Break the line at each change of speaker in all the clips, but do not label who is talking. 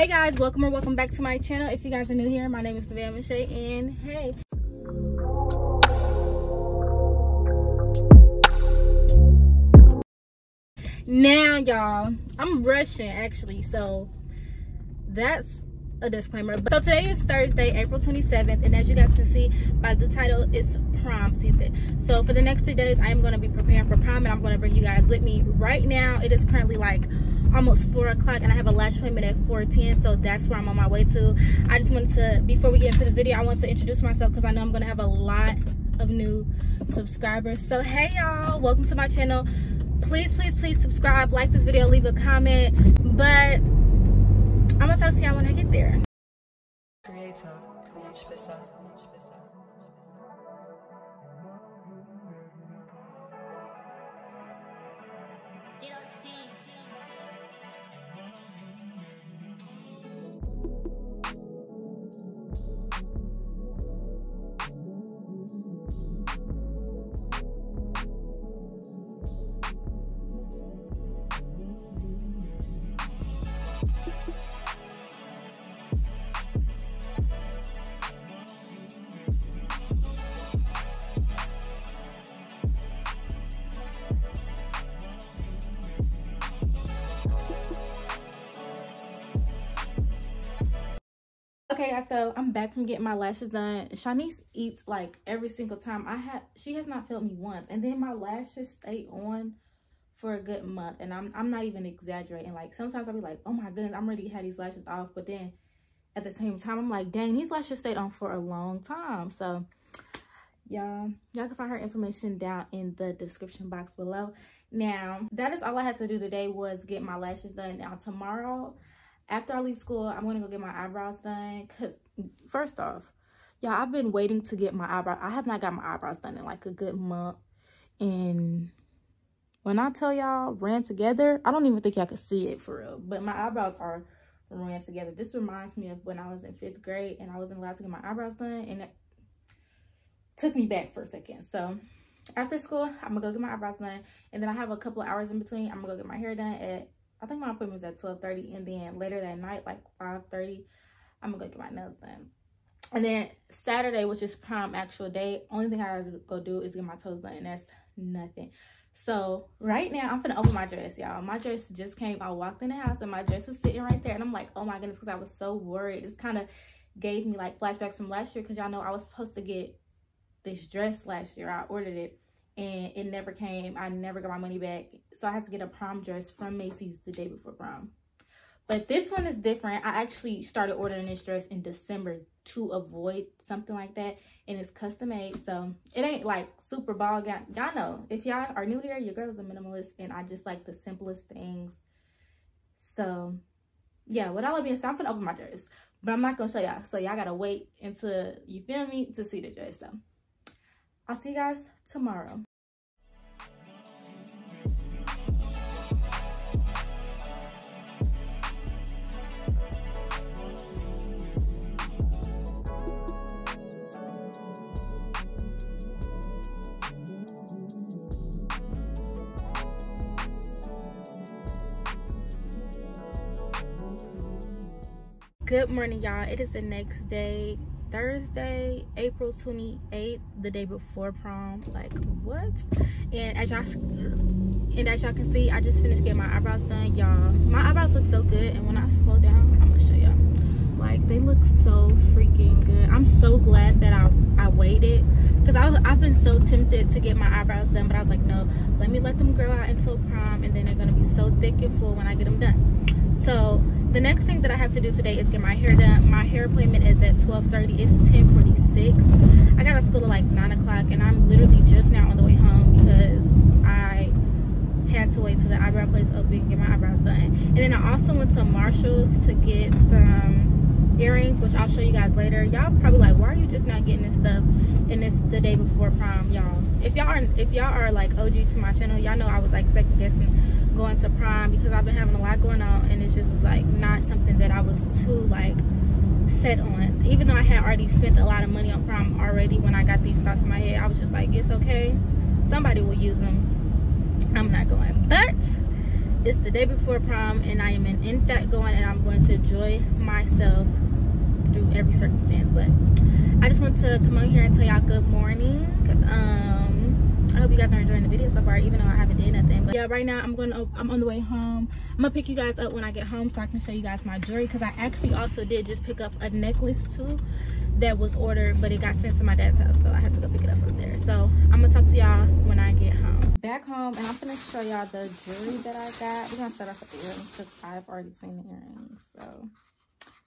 hey guys welcome or welcome back to my channel. If you guys are new here my name is Nevaeh Michelle and hey. Now y'all i'm rushing actually so that's a disclaimer. So today is thursday april 27th and as you guys can see by the title it's prom season. So for the next two days i am going to be preparing for prom and i'm going to bring you guys with me right now. It is currently like almost four o'clock and i have a lash appointment at 4:10, so that's where i'm on my way to. I just wanted to before we get into this video i want to introduce myself because i know i'm to have a lot of new subscribers. So hey y'all welcome to my channel. Please please please subscribe like this video leave a comment but I'm gonna talk to y'all when I get there. Creator, okay so i'm back from getting my lashes done. Shanice eats like every single time. I have she has not felt me once. And then my lashes stay on for a good month. And i'm i'm not even exaggerating. Like sometimes i'll be like oh my goodness i'm ready to have these lashes off. But then at the same time i'm like dang these lashes stayed on for a long time. So y'all y'all can find her information down in the description box below. Now that is all i had to do today was get my lashes done. Now tomorrow after I leave school, I'm gonna go get my eyebrows done. Cause first off, y'all, I've been waiting to get my eyebrow. I have not got my eyebrows done in like a good month. And when I tell y'all ran together, I don't even think y'all could see it for real. But my eyebrows are ran together. This reminds me of when I was in fifth grade and I wasn't allowed to get my eyebrows done. And it took me back for a second. So after school, I'm gonna go get my eyebrows done. And then I have a couple of hours in between. I'm gonna go get my hair done at I think my appointment was at 12.30 and then later that night, like 5.30, I'm gonna go get my nails done. And then Saturday, which is prom actual day, only thing I gotta go do is get my toes done and that's nothing. So right now, I'm gonna open my dress, y'all. My dress just came. I walked in the house and my dress was sitting right there. And I'm like, oh my goodness, because I was so worried. This kind of gave me like flashbacks from last year because y'all know I was supposed to get this dress last year. I ordered it and it never came. I never got my money back. So I had to get a prom dress from Macy's the day before prom. But this one is different. I actually started ordering this dress in December to avoid something like that. And it's custom made. So it ain't like super ball gown. Y'all know, if y'all are new here, your girl's a minimalist. And I just like the simplest things. So yeah, with all of being said, I'm gonna open my dress. But I'm not gonna show y'all. So y'all gotta wait until you feel me to see the dress. So I'll see you guys tomorrow. good morning y'all it is the next day thursday april 28th the day before prom like what? And as y'all and as y'all can see i just finished getting my eyebrows done y'all. My eyebrows look so good and when i slow down i'm gonna show y'all. Like they look so freaking good. I'm so glad that i i waited because i've been so tempted to get my eyebrows done but i was like no let me let them grow out until prom and then they're gonna be so thick and full when i get them done. So the next thing that I have to do today is get my hair done. My hair appointment is at 12.30. It's 10.46. I got to school at like 9 o'clock and I'm literally just now on the way home because I had to wait till the eyebrow place open and get my eyebrows done. And then I also went to Marshall's to get some earrings, which I'll show you guys later. Y'all probably like, why are you just not getting this stuff and it's the day before prom, y'all? If y'all are if y'all are like OGs to my channel, y'all know I was like second guessing going to prom because I've been having a lot going on and it just was like not something that I was too like set on. Even though I had already spent a lot of money on prom already when I got these thoughts in my head, I was just like, it's okay. Somebody will use them. I'm not going. But it's the day before prom and I am in, in fact going and I'm going to enjoy myself through every circumstance. But I just want to come on here and tell y'all good morning. Um, I hope you guys are enjoying the video so far, even though I haven't did nothing. But yeah, right now I'm going to, I'm on the way home. I'm gonna pick you guys up when I get home so I can show you guys my jewelry because I actually also did just pick up a necklace too that was ordered, but it got sent to my dad's house, so I had to go pick it up from there. So I'm gonna talk to y'all when I get home. Back home, and I'm gonna show y'all the jewelry that I got. We're gonna start off with the earrings because I've already seen the earrings. So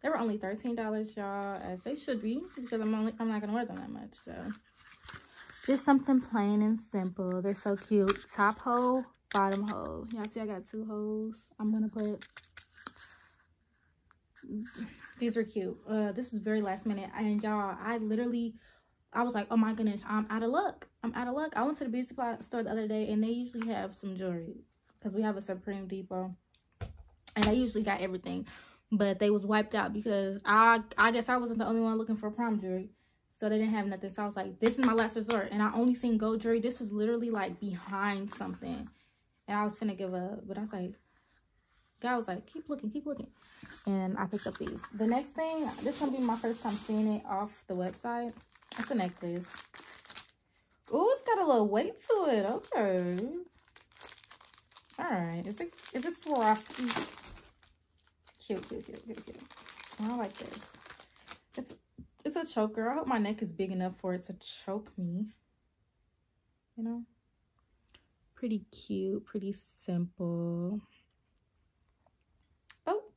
they were only $13, y'all, as they should be, because I'm only I'm not gonna wear them that much. So just something plain and simple. They're so cute. Top hole, bottom hole. Y'all see I got two holes. I'm gonna put these are cute. Uh, this is very last minute. And y'all, I literally, I was like, oh my goodness, I'm out of luck. I'm out of luck. I went to the beauty supply store the other day and they usually have some jewelry because we have a Supreme Depot. And they usually got everything. But they was wiped out because I I guess I wasn't the only one looking for prom jewelry. So they didn't have nothing. So I was like, this is my last resort. And I only seen gold jewelry. This was literally like behind something. And I was finna give up. But I was like, guy was like, keep looking, keep looking. And I picked up these. The next thing, this gonna be my first time seeing it off the website. It's a necklace. Oh, it's got a little weight to it. Okay. All right. Is it is it Swarovski? Cute, cute, cute, cute, cute. I like this. It's it's a choker. I hope my neck is big enough for it to choke me. You know? Pretty cute, pretty simple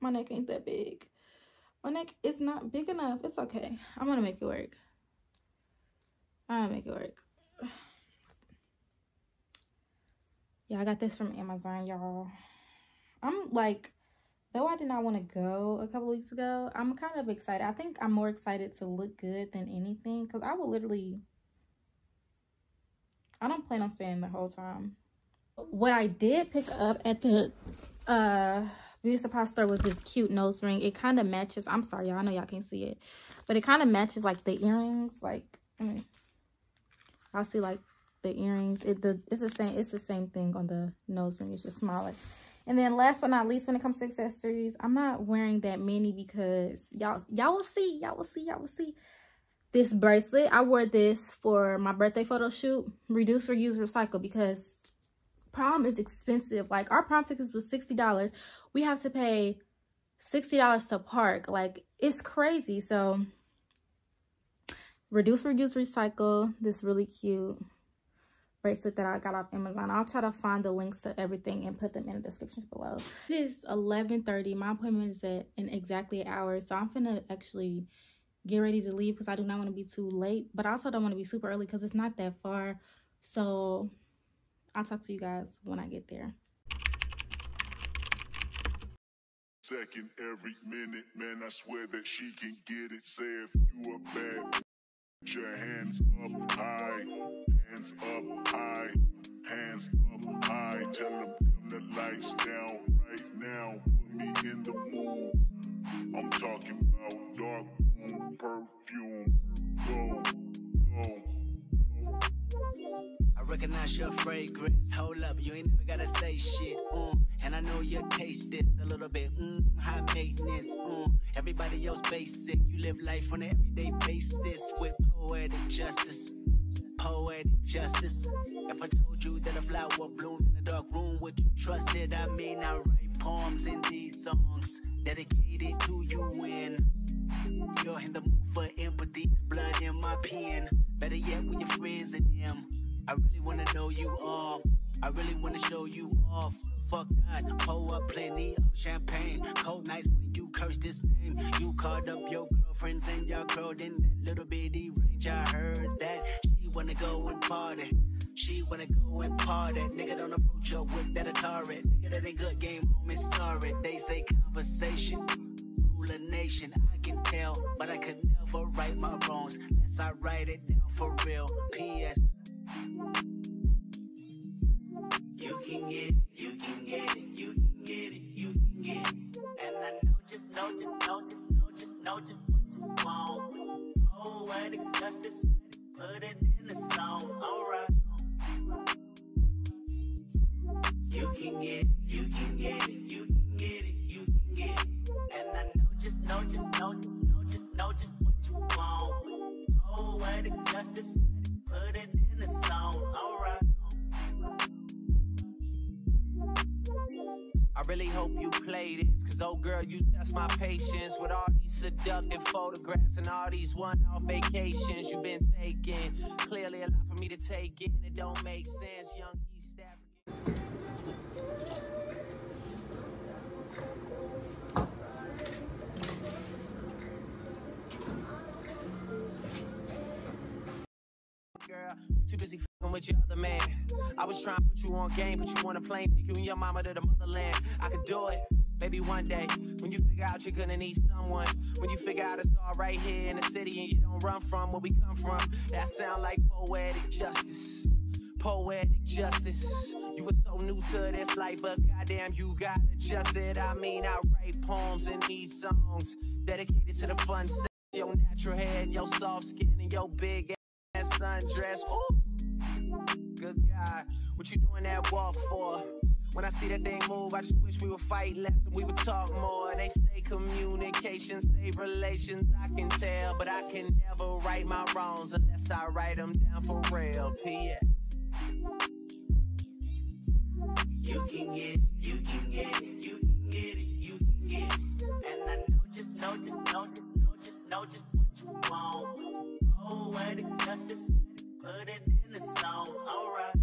my neck ain't that big. My neck is not big enough. It's okay. I'm gonna make it work. I'm gonna make it work. Yeah, I got this from Amazon, y'all. I'm like, though I did not want to go a couple weeks ago, I'm kind of excited. I think I'm more excited to look good than anything because I will literally, I don't plan on staying the whole time. What I did pick up at the, uh, beauty supply store was this cute nose ring. It kind of matches. I'm sorry, y'all. I know y'all can't see it. But it kind of matches like the earrings. Like, mm, I see like the earrings. It the it's the same. It's the same thing on the nose ring. It's just smaller. And then last but not least, when it comes to accessories, I'm not wearing that many because y'all y'all will see. Y'all will see. Y'all will see. This bracelet, I wore this for my birthday photo shoot. Reduce, reuse, recycle because prom is expensive. Like our prom tickets was $60. We have to pay $60 to park. Like it's crazy. So reduce, reduce, recycle. This really cute bracelet that I got off Amazon. I'll try to find the links to everything and put them in the descriptions below. It is 11.30. My appointment is at in exactly an hour. So I'm gonna actually get ready to leave because I do not want to be too late. But I also don't want to be super early because it's not that far. So I'll talk to you guys when I get there. Second every minute, man, I swear that she can get it. Say if you a bad, put your hands up high, hands up high, hands up high. Tell them the lights down right now. Put me in the mood. I'm talking about dark room perfume. Go, go recognize your fragrance. Hold up, you ain't never gotta say shit. Mm. And I know your taste is a little bit mm, high maintenance. Mm. Everybody else basic. You live life on an everyday basis with poetic justice. Poetic justice. If I told you that a flower bloomed in a dark room, would you trust it? I mean, I write poems in these songs dedicated to you when you're in the mood for empathy. Blood in my pen. Better yet, when your friends and them. I really wanna know you all. I really wanna show you off. Fuck that, pour up plenty of champagne. Cold nights when you curse this name. You called up your girlfriends and y'all curled in that little bitty range. I heard that she wanna go and party. She wanna go and party. Nigga don't approach her with that Atari. Nigga that ain't good game home is sorry. They say conversation rule a nation. Can tell, but I could never right my wrongs unless I write it down for real. P.S. You can get it, you can get it, you can get it, you can get it. And I know, just know, just know, just know, just know, just what you want. Oh, what it justice, put it in the song, alright. You can get it, you can get it.
Hope you play this. Cause oh girl, you test my patience with all these seductive photographs and all these one-off vacations you've been taking. Clearly a lot for me to take in. It don't make sense, young East African. Girl, you too busy with your other man. I was trying to put you on game, put you on a plane, take you and your mama to the motherland. I could do it. Maybe one day, when you figure out you're gonna need someone, when you figure out it's all right here in the city and you don't run from where we come from, that sound like poetic justice. Poetic justice. You were so new to this life, but goddamn, you got adjusted. I mean, I write poems in these songs dedicated to the fun sex, your natural hair and your soft skin and your big ass sundress. Ooh. Good what you doing that walk for? When I see that thing move, I just wish we would fight less and we would talk more. They say communication save relations, I can tell, but I can never right my wrongs unless I write them down for real. P.S.
You can get it, you can get it, you can get it, you can get it. And I know just, know just, know just, know just, know just what you want. Oh, where the justice, put it the alright.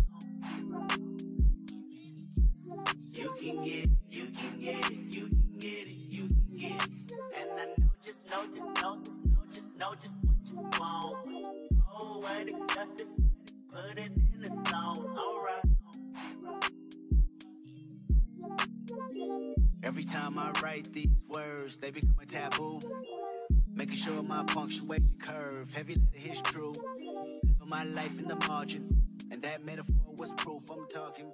You can get it, you can get it, you can get it, you can get it. And I know just, know just, know know just, know just what you want. Oh, where the justice, put it in the alright. Every time I write these words, they become a taboo. Making sure my punctuation curve, heavy letter hits true. My life in the margin, and that metaphor was proof. I'm talking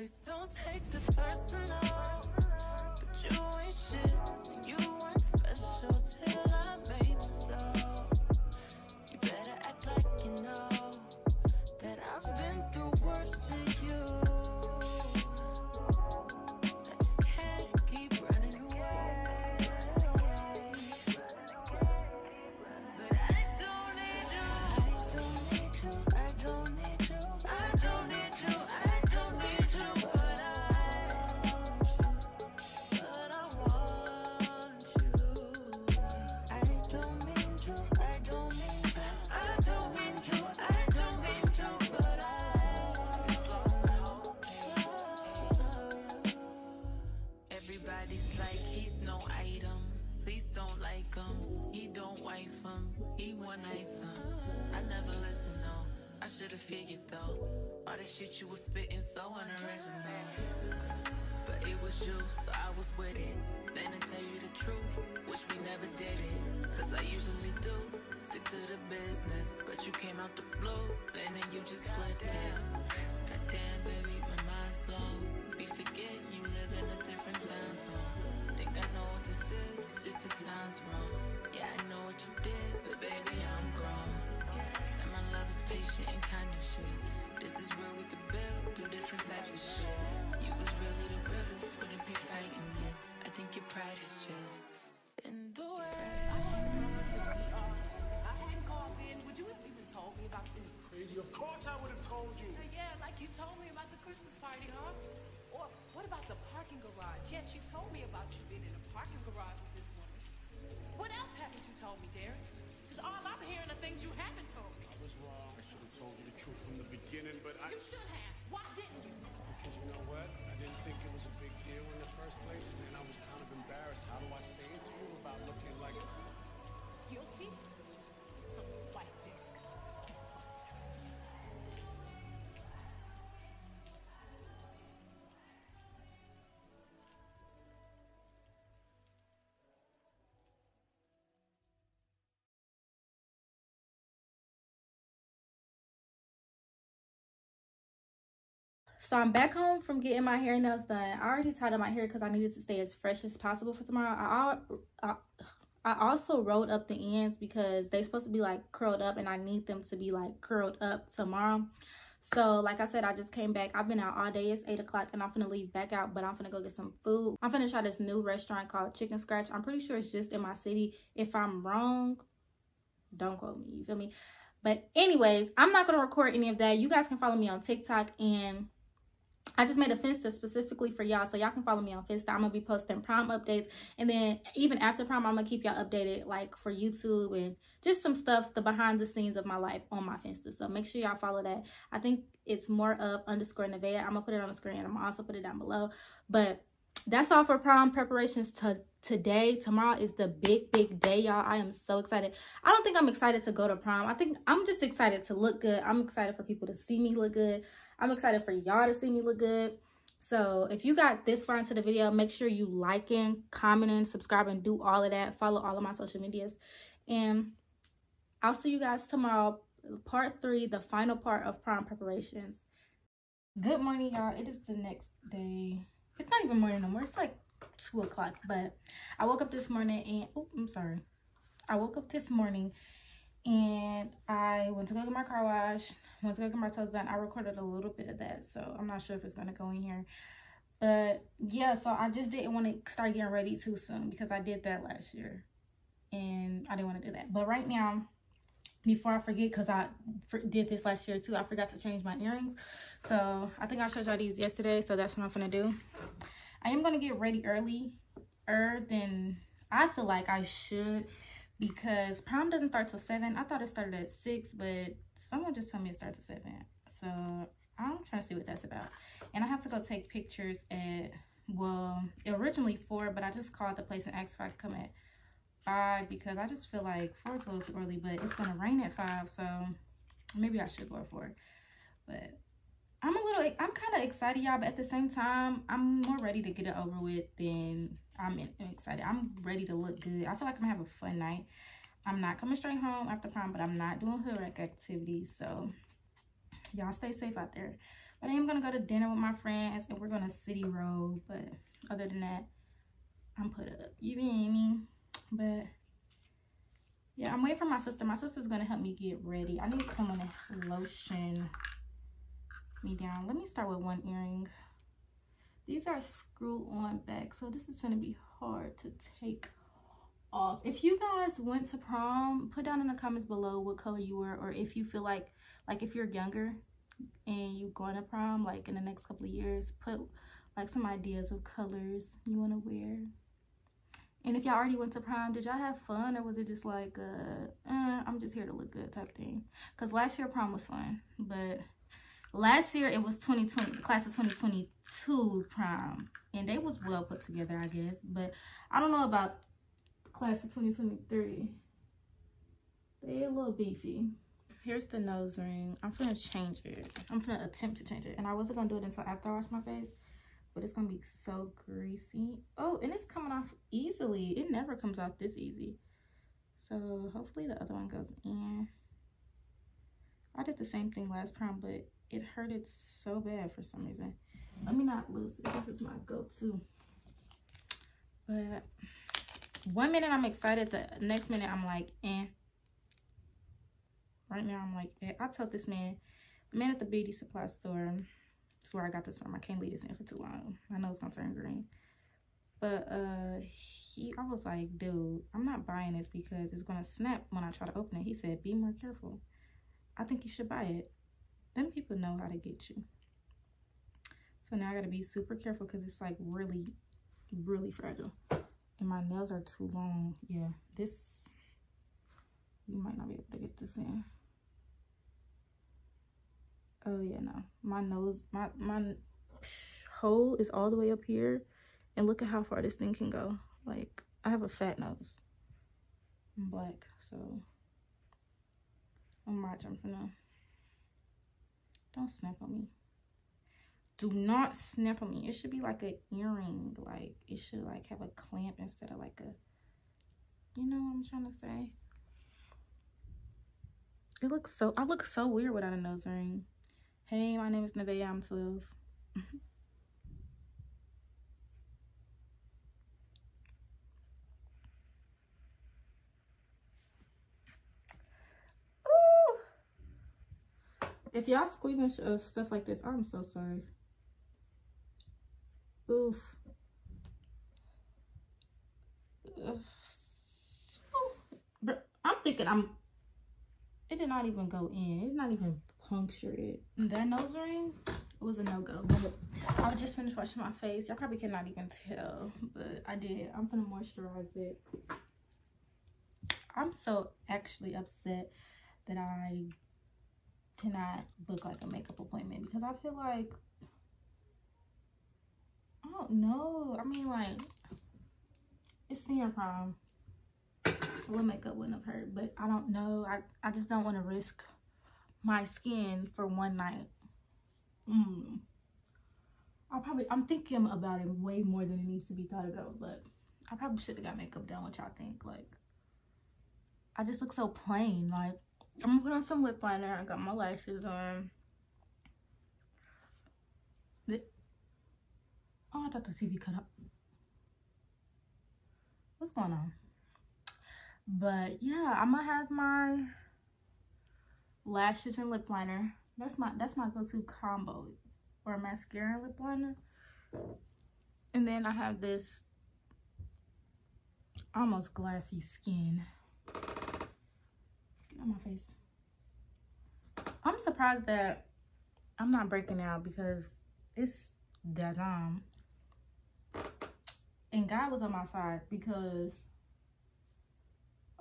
Please don't take this personal. One item. I never listen, no. I should've figured though. All that shit you was spitting so unoriginal. But it was you, so I was with it. Then to tell you the truth, wish we never did it. Cause I usually do. Stick to the business. But you came out the blue. And then you just flipped it. Goddamn, baby, my mind's blown. Be forgetting you live in a different time zone. Think I know what this is, just the time's wrong. Yeah, I what you did, but baby, I'm grown. And my love is patient and kind of shit. This is where we could build through different types of shit. You was really the realest, wouldn't be fighting it. I think your pride is just in the way.
I hadn't called in. Would you have even told me about this?
Crazy. Of course I would have told you.
Yeah, like you told me about the Christmas party, huh? Or what about the parking garage? Yes, you told me about you being in
a
so I'm back home from getting my hair nails done. I already tied up my hair because I needed to stay as fresh as possible for tomorrow. I, I, I also rolled up the ends because they supposed to be like curled up and I need them to be like curled up tomorrow. So, like I said, I just came back. I've been out all day. It's 8 o'clock and I'm gonna leave back out, but I'm gonna go get some food. I'm gonna try this new restaurant called Chicken Scratch. I'm pretty sure it's just in my city. If I'm wrong, don't quote me. You feel me? But anyways, I'm not gonna record any of that. You guys can follow me on TikTok and I just made a Finsta specifically for y'all, so y'all can follow me on Finsta. I'm gonna be posting prom updates, and then even after prom, I'm gonna keep y'all updated, like for YouTube and just some stuff, the behind the scenes of my life on my Finsta. So make sure y'all follow that. I think it's more of underscore Nevaeh. I'm gonna put it on the screen. And I'm gonna also put it down below. But that's all for prom preparations to today tomorrow is the big big day y'all i am so excited i don't think i'm excited to go to prom i think i'm just excited to look good i'm excited for people to see me look good I'm excited for y'all to see me look good. So if you got this far into the video, make sure you liking, commenting, subscribing, do all of that. Follow all of my social medias. And I'll see you guys tomorrow. Part three, the final part of prom preparations. Good morning, y'all. It is the next day. It's not even morning no more. It's like 2 o'clock. But I woke up this morning and... Oh, I'm sorry. I woke up this morning and I went to go get my car wash, went to go get my toes done. I recorded a little bit of that, so I'm not sure if it's gonna go in here. But yeah, so I just didn't want to start getting ready too soon because I did that last year, and I didn't want to do that. But right now, before I forget, because I did this last year too, I forgot to change my earrings. So I think I showed y'all these yesterday, so that's what I'm gonna do. I am gonna get ready early, er than I feel like I should because prom doesn't start till 7. I thought it started at 6, but someone just told me it starts at 7. So I'm trying to see what that's about. And I have to go take pictures at, well, originally 4, but I just called the place and asked if I could come at 5 because I just feel like 4 is a little too early, but it's going to rain at 5, so maybe I should go at 4. But I'm a little, I'm kind of excited, y'all, but at the same time, I'm more ready to get it over with than I'm excited. I'm ready to look good. I feel like I'm gonna have a fun night. I'm not coming straight home after prom, but I'm not doing hood wreck activities. So y'all stay safe out there. But I am gonna go to dinner with my friends and we're gonna city roll. But other than that, I'm put up. You mean? But yeah, I'm waiting for my sister. My sister's gonna help me get ready. I need someone to lotion me down. Let me start with one earring. These are screw on back, so this is going to be hard to take off. If you guys went to prom, put down in the comments below what color you were, or if you feel like, like if you're younger and you going to prom, like in the next couple of years, put like some ideas of colors you want to wear. And if y'all already went to prom, did y'all have fun or was it just like, uh, eh, I'm just here to look good type thing? Because last year prom was fun, but last year it was 2020 the class of 2022 prom and they was well put together i guess but i don't know about the class of 2023 they a little beefy. Here's the nose ring. I'm gonna change it. I'm gonna attempt to change it and i wasn't gonna do it until after i wash my face but it's gonna be so greasy. Oh and it's coming off easily. It never comes off this easy. So hopefully the other one goes in i did the same thing last prom but it hurted so bad for some reason. Let me not lose it. This is my go-to. But one minute I'm excited. The next minute I'm like, eh. Right now I'm like, eh. I told this man, the man at the beauty supply store, that's where I got this from. I can't leave this in for too long. I know it's gonna turn green. But uh he I was like, dude, I'm not buying this because it's gonna snap when I try to open it. He said, be more careful. I think you should buy it them people know how to get you. So now I gotta be super careful because it's like really, really fragile. And my nails are too long. Yeah, this, you might not be able to get this in. Oh yeah, no. My nose, my, my hole is all the way up here. And look at how far this thing can go. Like, I have a fat nose. I'm black, so I'm marching for now. Don't snap on me. Do not snap on me. It should be like an earring. Like, it should like have a clamp instead of like a, you know what I'm trying to say? It looks so, I look so weird without a nose ring. Hey, my name is Nevaeh. I'm 12. Ooh. If y'all squeamish of uh, stuff like this, I'm so sorry. Oof. I'm thinking I'm. It did not even go in. It did not even puncture it. That nose ring was a no go. I just finished washing my face. Y'all probably cannot even tell, but I did. I'm gonna moisturize it. I'm so actually upset that I did not book like a makeup appointment because I feel like I don't know. I mean, like it's senior prom. A little makeup wouldn't have hurt, but I don't know. I I just don't want to risk my skin for one night. Mm. I probably I'm thinking about it way more than it needs to be thought about, but I probably should have got makeup done. What y'all think? Like, I just look so plain. Like, I'm gonna put on some lip liner. I got my lashes on. Oh, I thought the TV cut up. What's going on? But yeah, I'm gonna have my lashes and lip liner. That's my that's my go-to combo or mascara and lip liner. And then I have this almost glassy skin. On my face. I'm surprised that I'm not breaking out because it's that um and God was on my side because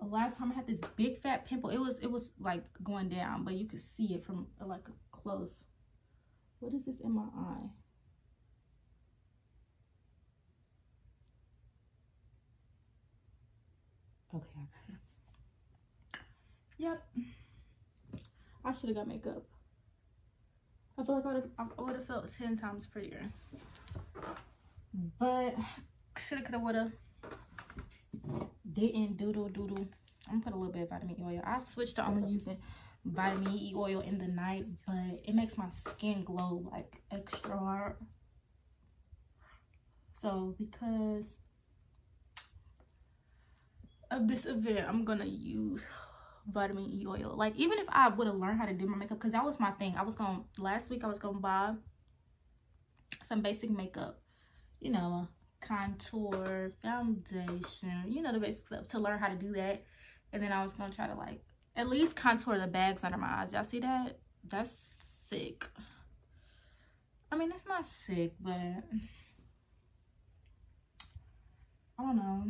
last time I had this big fat pimple. It was it was like going down, but you could see it from like close. What is this in my eye? Okay, I got it. Yep. I should have got makeup. I feel like I would have felt ten times prettier. But shoulda coulda woulda didn't doodle doodle. I'm gonna put a little bit of vitamin E oil. I switched to only using vitamin E oil in the night, but it makes my skin glow like extra hard. So because of this event, I'm gonna use vitamin E oil. Like even if I would have learned how to do my makeup, because that was my thing. I was gonna last week I was gonna buy some basic makeup, you know, contour, foundation, you know, the basic stuff to learn how to do that. And then I was going to try to like at least contour the bags under my eyes. Y'all see that? That's sick. I mean, it's not sick, but I don't know.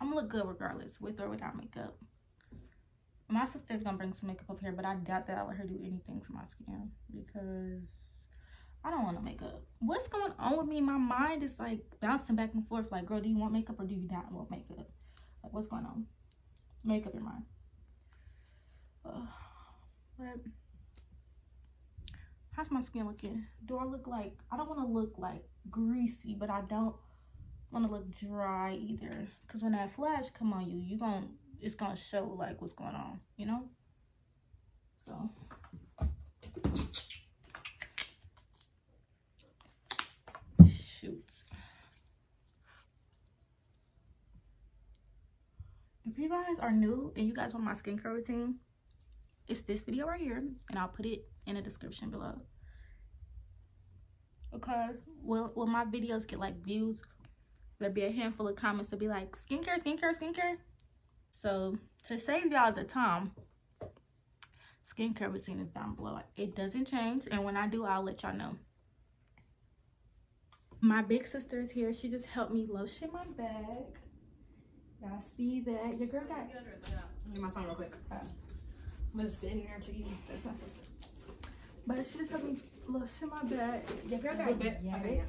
I'm gonna look good regardless, with or without makeup. My sister's gonna bring some makeup up here, but I doubt that I'll let her do anything to my skin because I don't want no makeup. What's going on with me? My mind is like bouncing back and forth. Like, girl, do you want makeup or do you not want makeup? Like, what's going on? Make up your mind. Uh, but how's my skin looking? Do I look like, I don't want to look like greasy, but I don't want to look dry either. Because when that flash come on you, you to it's to show like what's going on, you know? So. shoot. if you guys are new and you guys want my skincare routine it's this video right here and i'll put it in the description below okay well will my videos get like views there'll be a handful of comments to be like skincare skincare skincare so to save y'all the time skincare routine is down below it doesn't change and when i do i'll let y'all know my big sister is here she just helped me lotion my bag Y'all see that? Your girl got. Get Get my phone real quick. I'm just sitting there to you. That's my sister. But she just helped me lotion my bag. Your girl got. Yeah.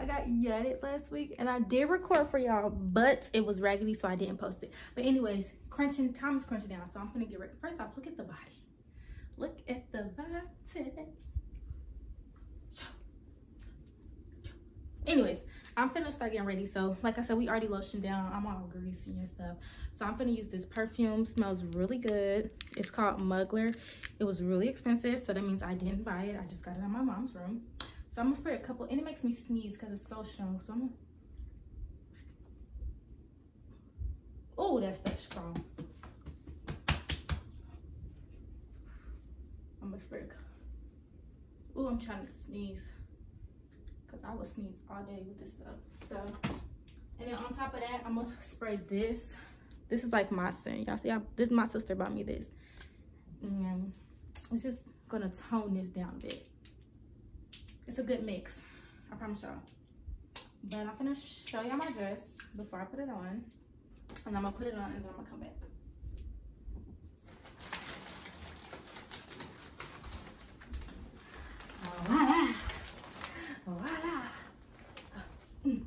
I got yatted last week and I did record for y'all, but it was raggedy, so I didn't post it. But anyways, crunching, time is crunching down, so I'm gonna get ready. First off, look at the body. Look at the body. Anyways, I'm finna start getting ready. So like I said, we already lotioned down. I'm all greasy and stuff. So I'm finna use this perfume. Smells really good. It's called Mugler. It was really expensive. So that means I didn't buy it. I just got it in my mom's room. So I'm gonna spray a couple and it makes me sneeze because it's so strong. So I'm gonna Oh, that's that stuff's strong. I'm gonna spray. Oh, I'm trying to sneeze because I would sneeze all day with this stuff. So, and then on top of that, I'm gonna spray this. This is like my scent. Y'all see, I, this my sister bought me this. And it's just gonna tone this down a bit. It's a good mix. I promise y'all. But I'm gonna show y'all my dress before I put it on. And I'm gonna put it on and then I'm gonna come back. Oh. Oh, mm.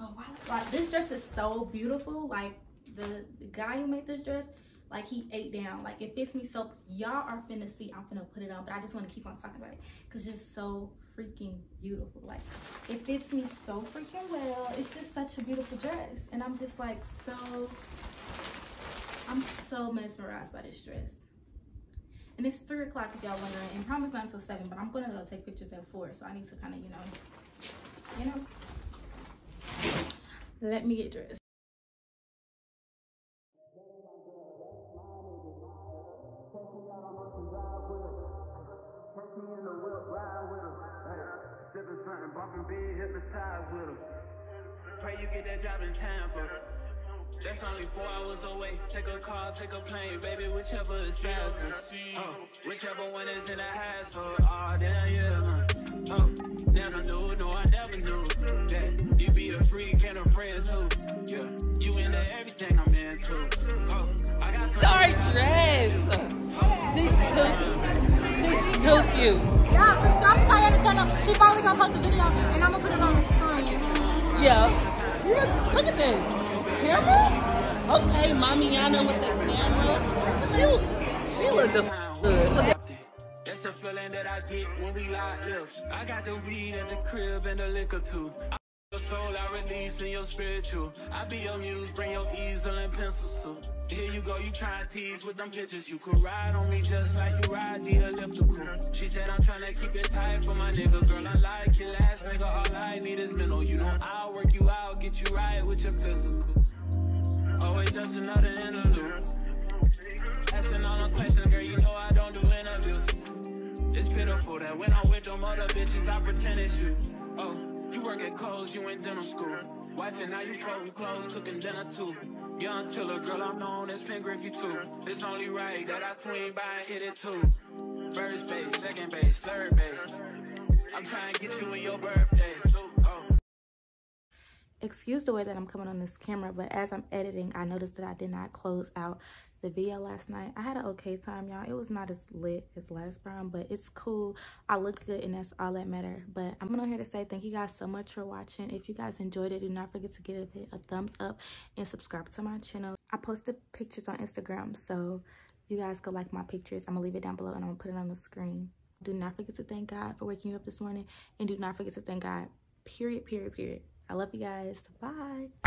oh. Like, this dress is so beautiful. Like, the, the guy who made this dress, like, he ate down. Like, it fits me so... Y'all are finna see. I'm finna put it on. But I just want to keep on talking about it. Because it's just so freaking beautiful. Like, it fits me so freaking well. It's just such a beautiful dress. And I'm just, like, so... I'm so mesmerized by this dress. And it's three o'clock if y'all wondering. And prom is not until seven, but I'm gonna go take pictures at four. So I need to kind of, you know, you know. Let me get dressed.
Sipping something, bumping big, hypnotized with him. Pray you get that job in time for that's only four hours away. Take a car, take a plane, baby, whichever is faster. Oh, whichever one is in the household. Oh, damn, yeah, man. Oh, never knew, no, I never knew that you be a freak and a friend too. Yeah, you into everything I'm into. Oh, I got some.
Sorry, dress. This is too, this is
She finally gonna post a video and I'm gonna put it on the screen.
Yeah. Look, look at this camera? Okay, mommy Yana with the camera. She look, she look good.
That's the feeling that I get when we lock lips. I got the weed at the crib and the liquor too. Soul I release in your spiritual. I be your muse, bring your easel and pencils too. Here you go, you try and tease with them pictures. You could ride on me just like you ride the elliptical. She said I'm trying to keep it tight for my nigga. Girl, I like your last nigga. All I need is mental. You know I'll work you out, get you right with your physical. Always just another interlude. Asking all the questions, girl, you know I don't do interviews. It's pitiful that when I'm with them other bitches, I pretend it's you. Work at Kohl's, you in dental school. Wife and now you folding clothes, cooking dinner too. Young Tiller, girl, I'm known as Ken Griffey too. It's only right that I swing by and hit it too. First base, second base, third base. I'm trying to get you in your birthday.
Excuse the way that I'm coming on this camera, but as I'm editing, I noticed that I did not close out the video last night. I had an okay time, y'all. It was not as lit as last prom, but it's cool. I looked good, and that's all that matter. But I'm on here to say thank you guys so much for watching. If you guys enjoyed it, do not forget to give it a thumbs up and subscribe to my channel. I posted pictures on Instagram, so you guys go like my pictures. I'm going to leave it down below, and I'm going to put it on the screen. Do not forget to thank God for waking you up this morning, and do not forget to thank God, period, period, period. I love you guys. Bye.